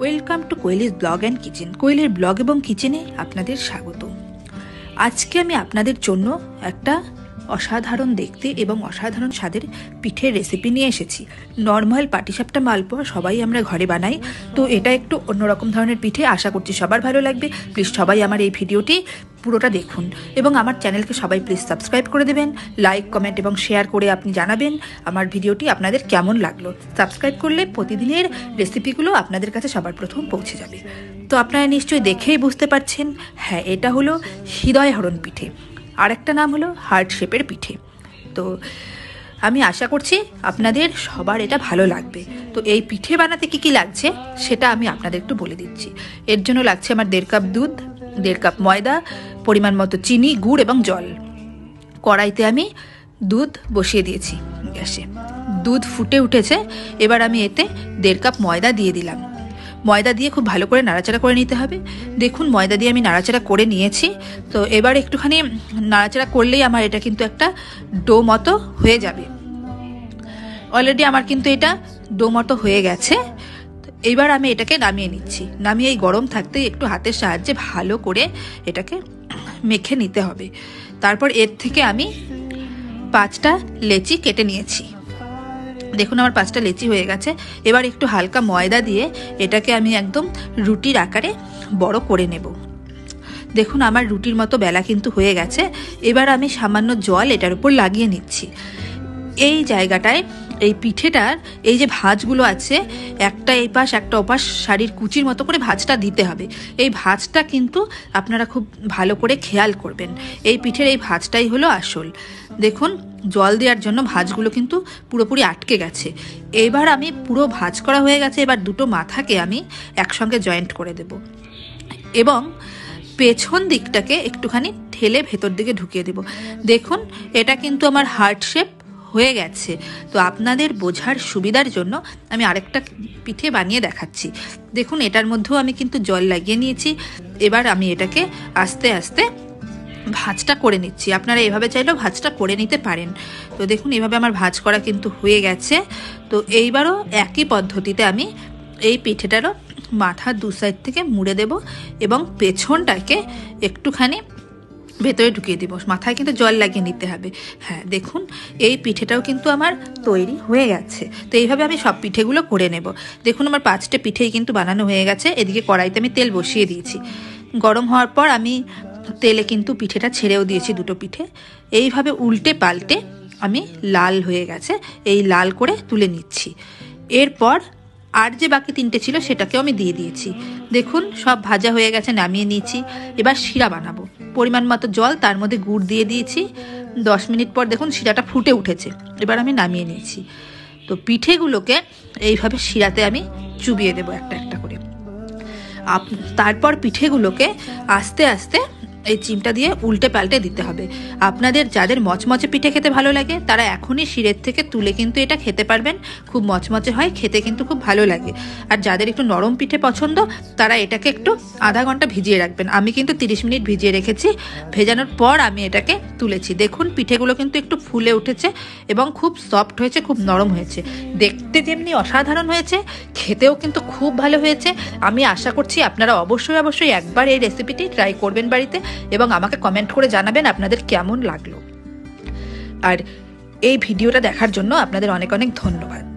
Welcome to Koyel's blog and kitchen. কোয়েলের blog এবং কিচেনে আপনাদের স্বাগত আজকে আমি আপনাদের জন্য একটা অসাধারণ দেখতে এবং অসাধারণ স্বাদের পিঠের রেসিপি নিয়ে এসেছি। নর্মাল পাটিসাপটা মালপোয়া সবাই আমরা ঘরে বানাই, তো এটা একটু অন্যরকম ধরনের পিঠে আশা করছি সবার ভালো লাগবে। প্লিজ সবাই আমার এই ভিডিওটি পুরোটা দেখুন এবং আমার চ্যানেলকে সবাই প্লিজ সাবস্ক্রাইব করে দেবেন লাইক কমেন্ট এবং শেয়ার করে আপনি জানাবেন আমার ভিডিওটি আপনাদের কেমন লাগল। সাবস্ক্রাইব করলে প্রতিদিনের রেসিপিগুলো আপনাদের কাছে সবার প্রথম পৌঁছে যাবে। তো আপনারা নিশ্চয়ই দেখেই বুঝতে পারছেন হ্যাঁ এটা হলো হৃদয় হরণ পিঠে। আর একটা নাম হলো হার্ট শেপের পিঠে। তো আমি আশা করছি আপনাদের সবার এটা ভালো লাগবে। তো এই পিঠে বানাতে কি কি লাগছে সেটা আমি আপনাদের একটু বলে দিচ্ছি। এর জন্য লাগছে আমার দেড় কাপ দুধ, দেড় কাপ ময়দা, পরিমাণ মতো চিনি, গুড় এবং জল। কড়াইতে আমি দুধ বসিয়ে দিয়েছি গ্যাসে। দুধ ফুটে উঠেছে, এবার আমি এতে দেড় কাপ ময়দা দিয়ে দিলাম। ময়দা দিয়ে খুব ভালো করে নাড়াচাড়া করে নিতে হবে। দেখুন, ময়দা দিয়ে আমি নাড়াচাড়া করে নিয়েছি। তো এবার একটুখানি নাড়াচাড়া করলেই আমার এটা কিন্তু একটা ডো মতো হয়ে যাবে। অলরেডি আমার কিন্তু এটা ডো মতো হয়ে গেছে। এবার আমি এটাকে নামিয়ে নিচ্ছি। নামিয়ে এই গরম থাকতেই একটু হাতের সাহায্যে ভালো করে এটাকে মেখে নিতে হবে। তারপর এর থেকে আমি পাঁচটা লেচি কেটে নিয়েছি। দেখুন আমার পাঁচটা লেচি হয়ে গেছে। এবার একটু হালকা ময়দা দিয়ে এটাকে আমি একদম রুটির আকারে বড় করে নেব। দেখুন আমার রুটির মতো বেলা কিন্তু হয়ে গেছে। এবার আমি সামান্য জল এটার উপর লাগিয়ে নিচ্ছি। এই জায়গাটায় এই পিঠেটার, এই যে ভাঁজগুলো আছে, একটা এই পাশ, একটা ওপাশ শাড়ির কুচির মতো করে ভাঁজটা দিতে হবে। এই ভাঁজটা কিন্তু আপনারা খুব ভালো করে খেয়াল করবেন। এই পিঠের এই ভাঁজটাই হলো আসল। দেখুন, জল দেওয়ার জন্য ভাঁজগুলো কিন্তু পুরোপুরি আটকে গেছে। এবার আমি পুরো ভাঁজ করা হয়ে গেছে, এবার দুটো মাথাকে আমি একসঙ্গে জয়েন্ট করে দেব। এবং পেছন দিকটাকে একটুখানি ঠেলে ভেতর দিকে ঢুকিয়ে দেব। দেখুন, এটা কিন্তু আমার হার্ট শেপ হয়ে গেছে। তো আপনাদের বোঝার সুবিধার জন্য আমি আরেকটা পিঠে বানিয়ে দেখাচ্ছি। দেখুন, এটার মধ্যেও আমি কিন্তু জল লাগিয়ে নিয়েছি। এবার আমি এটাকে আস্তে আস্তে ভাজটা করে নিচ্ছি। আপনারা এভাবে চাইলেও ভাজটা করে নিতে পারেন। তো দেখুন, এভাবে আমার ভাজ করা কিন্তু হয়ে গেছে। তো এইবারও একই পদ্ধতিতে আমি এই পিঠেটারও মাথা দু সাইড থেকে মুড়ে দেব এবং পেছনটাকে একটুখানি ভেতরে ঢুকিয়ে দিব। মাথায় কিন্তু জল লাগিয়ে নিতে হবে। হ্যাঁ দেখুন, এই পিঠেটাও কিন্তু আমার তৈরি হয়ে গেছে। তো এইভাবে আমি সব পিঠেগুলো করে নেব। দেখুন, আমার পাঁচটা পিঠেই কিন্তু বানানো হয়ে গেছে। এদিকে কড়াইতে আমি তেল বসিয়ে দিয়েছি। গরম হওয়ার পর আমি তেলে কিন্তু পিঠেটা ছেড়েও দিয়েছি দুটো পিঠে। এইভাবে উল্টে পাল্টে আমি লাল হয়ে গেছে। এই লাল করে তুলে নিচ্ছি। এরপর আর যে বাকি তিনটে ছিল সেটাকেও আমি দিয়ে দিয়েছি। দেখুন, সব ভাজা হয়ে গেছে, নামিয়ে নিয়েছি। এবার শিরা বানাবো। পরিমাণ মতো জল তার মধ্যে গুড় দিয়ে দিয়েছি। দশ মিনিট পর দেখুন শিরাটা ফুটে উঠেছে। এবার আমি নামিয়ে নিয়েছি। তো পিঠেগুলোকে এইভাবে শিরাতে আমি চুবিয়ে দেবো একটা একটা করে। তারপর পিঠেগুলোকে আস্তে আস্তে এই চিমটা দিয়ে উল্টে পাল্টে দিতে হবে। আপনাদের যাদের মচমচে পিঠে খেতে ভালো লাগে, তারা এখনই শিরের থেকে তুলে কিন্তু এটা খেতে পারবেন। খুব মচমচে হয়, খেতে কিন্তু খুব ভালো লাগে। আর যাদের একটু নরম পিঠে পছন্দ, তারা এটাকে একটু আধা ঘণ্টা ভিজিয়ে রাখবেন। আমি কিন্তু তিরিশ মিনিট ভিজিয়ে রেখেছি। ভেজানোর পর আমি এটাকে তুলেছি। দেখুন, পিঠেগুলো কিন্তু একটু ফুলে উঠেছে এবং খুব সফট হয়েছে, খুব নরম হয়েছে। দেখতে যেমনি অসাধারণ হয়েছে, খেতেও কিন্তু খুব ভালো হয়েছে। আমি আশা করছি আপনারা অবশ্যই অবশ্যই একবার এই রেসিপিটি ট্রাই করবেন বাড়িতে। এবং আমাকে কমেন্ট করে জানাবেন আপনাদের কেমন লাগল। আর এই ভিডিওটা দেখার জন্য আপনাদের অনেক অনেক ধন্যবাদ।